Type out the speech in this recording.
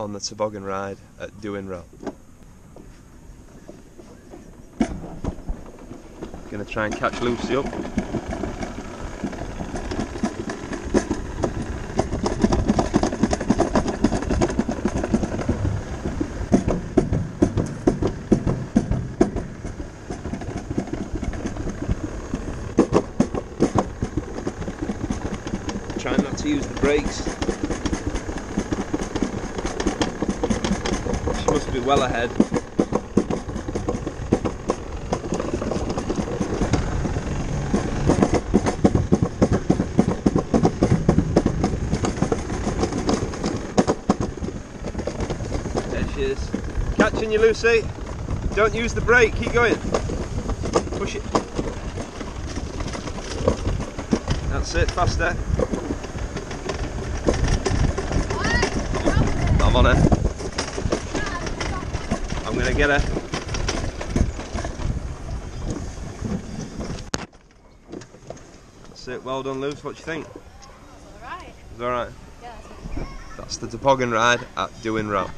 on the toboggan ride at Row. Gonna try and catch Lucy up. Trying not to use the brakes. Must be well ahead. There she is. Catching you, Lucy. Don't use the brake. Keep going. Push it. That's it. Faster. I'm on her. I'm gonna get her. That's it. Well done, Luce. What do you think? Alright. It's alright. Yeah, that's That's the toboggan ride at Duinrell.